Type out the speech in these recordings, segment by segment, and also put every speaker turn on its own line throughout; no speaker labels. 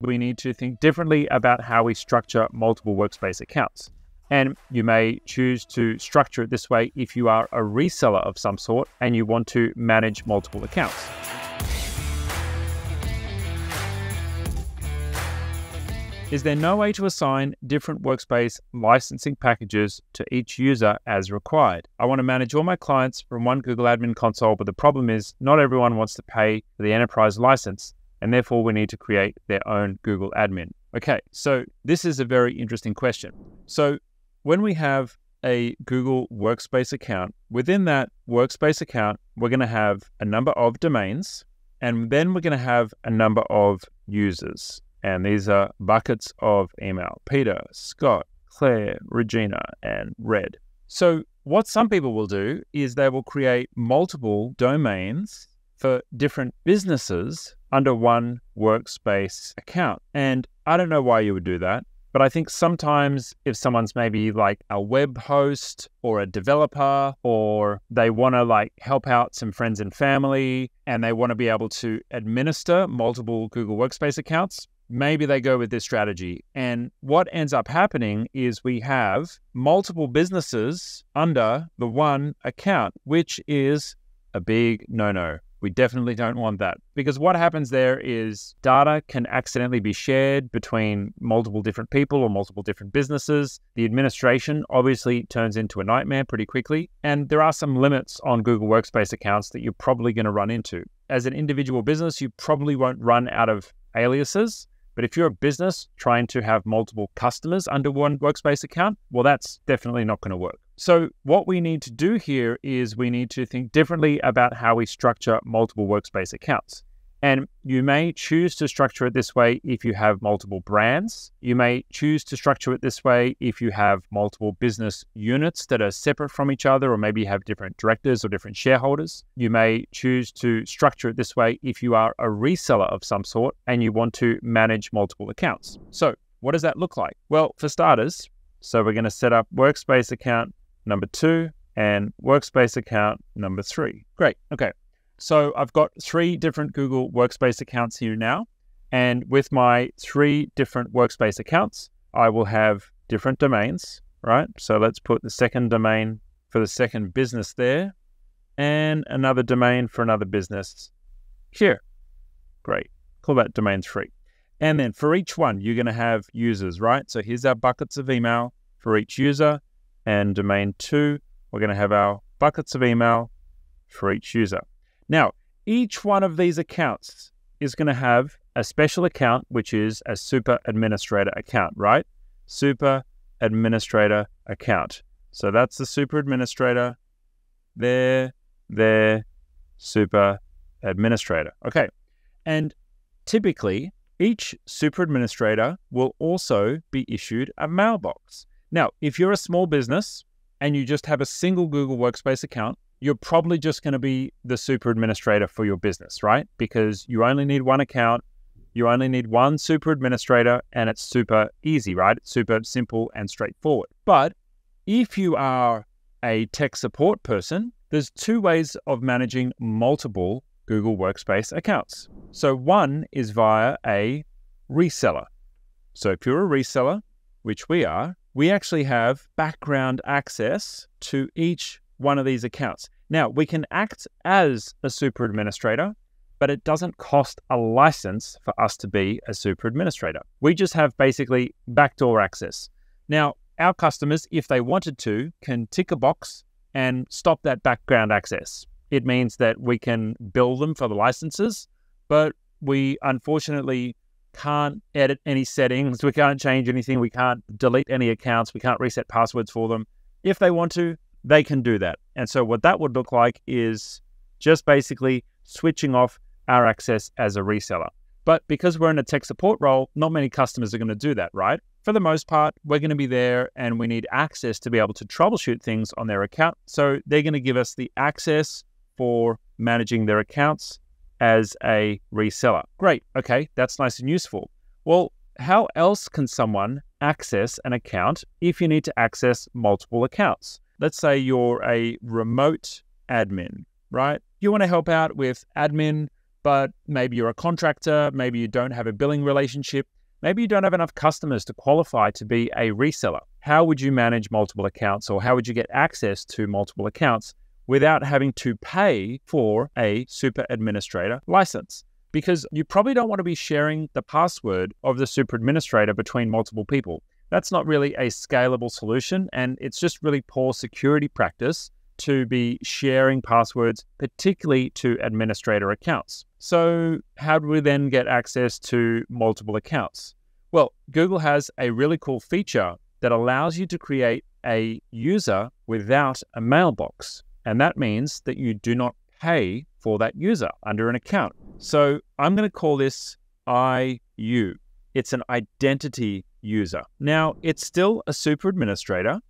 we need to think differently about how we structure multiple workspace accounts. And you may choose to structure it this way if you are a reseller of some sort and you want to manage multiple accounts. Is there no way to assign different workspace licensing packages to each user as required? I want to manage all my clients from one Google Admin console, but the problem is not everyone wants to pay for the enterprise license, and therefore we need to create their own Google Admin. Okay, so this is a very interesting question. So when we have a Google Workspace account, within that Workspace account, we're going to have a number of domains, and then we're going to have a number of users. And these are buckets of email Peter, Scott, Claire, Regina, and Red. So, what some people will do is they will create multiple domains for different businesses under one workspace account. And I don't know why you would do that. But I think sometimes if someone's maybe like a web host or a developer, or they want to like help out some friends and family and they want to be able to administer multiple Google Workspace accounts, maybe they go with this strategy. And what ends up happening is we have multiple businesses under the one account, which is a big no no. We definitely don't want that because what happens there is data can accidentally be shared between multiple different people or multiple different businesses. The administration obviously turns into a nightmare pretty quickly. And there are some limits on Google Workspace accounts that you're probably going to run into. As an individual business, you probably won't run out of aliases. But if you're a business trying to have multiple customers under one workspace account, well, that's definitely not going to work. So, what we need to do here is we need to think differently about how we structure multiple workspace accounts. And you may choose to structure it this way if you have multiple brands. You may choose to structure it this way if you have multiple business units that are separate from each other, or maybe you have different directors or different shareholders. You may choose to structure it this way if you are a reseller of some sort and you want to manage multiple accounts. So, what does that look like? Well, for starters, so we're going to set up workspace account number two and workspace account number three. Great. Okay. So I've got three different Google Workspace accounts here now. And with my three different workspace accounts, I will have different domains, right? So let's put the second domain for the second business there and another domain for another business here. Great. Call that domain three. And then for each one, you're going to have users, right? So here's our buckets of email for each user. And domain two, we're going to have our buckets of email for each user. Now, each one of these accounts is going to have a special account, which is a super administrator account, right? Super administrator account. So that's the super administrator. There, there, super administrator. Okay. And typically, each super administrator will also be issued a mailbox. Now, if you're a small business and you just have a single Google Workspace account, you're probably just going to be the super administrator for your business, right? Because you only need one account, you only need one super administrator, and it's super easy, right? It's super simple and straightforward. But if you are a tech support person, there's two ways of managing multiple Google Workspace accounts. So one is via a reseller. So if you're a reseller, which we are, we actually have background access to each one of these accounts. Now, we can act as a super administrator, but it doesn't cost a license for us to be a super administrator. We just have basically backdoor access. Now, our customers, if they wanted to, can tick a box and stop that background access. It means that we can bill them for the licenses, but we unfortunately can't edit any settings. We can't change anything. We can't delete any accounts. We can't reset passwords for them. If they want to, they can do that. And so, what that would look like is just basically switching off our access as a reseller. But because we're in a tech support role, not many customers are going to do that, right? For the most part, we're going to be there and we need access to be able to troubleshoot things on their account. So they're going to give us the access for managing their accounts as a reseller. Great. Okay, that's nice and useful. Well, how else can someone access an account if you need to access multiple accounts? let's say you're a remote admin, right? You want to help out with admin, but maybe you're a contractor, maybe you don't have a billing relationship, maybe you don't have enough customers to qualify to be a reseller. How would you manage multiple accounts or how would you get access to multiple accounts without having to pay for a super administrator license? Because you probably don't want to be sharing the password of the super administrator between multiple people. That's not really a scalable solution, and it's just really poor security practice to be sharing passwords, particularly to administrator accounts. So, how do we then get access to multiple accounts? Well, Google has a really cool feature that allows you to create a user without a mailbox. And that means that you do not pay for that user under an account. So, I'm going to call this IU. It's an identity user. Now, it's still a super administrator,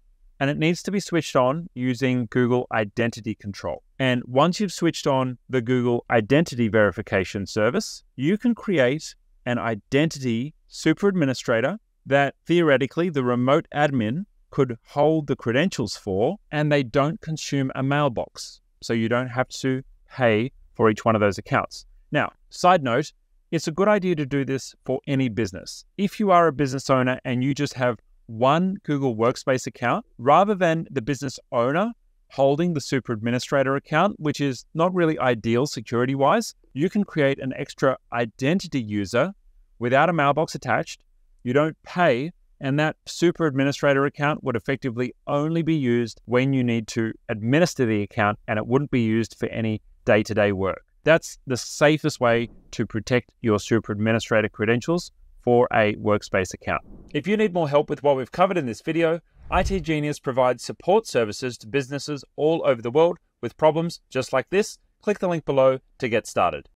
and it needs to be switched on using Google Identity Control. And once you've switched on the Google Identity Verification service, you can create an identity super administrator that theoretically the remote admin could hold the credentials for, and they don't consume a mailbox. So you don't have to pay for each one of those accounts. Now, side note, it's a good idea to do this for any business. If you are a business owner and you just have one Google Workspace account rather than the business owner holding the super administrator account, which is not really ideal security wise. You can create an extra identity user without a mailbox attached. You don't pay, and that super administrator account would effectively only be used when you need to administer the account and it wouldn't be used for any day to day work. That's the safest way to protect your super administrator credentials for a workspace account. If you need more help with what we've covered in this video, IT Genius provides support services to businesses all over the world with problems just like this. Click the link below to get started.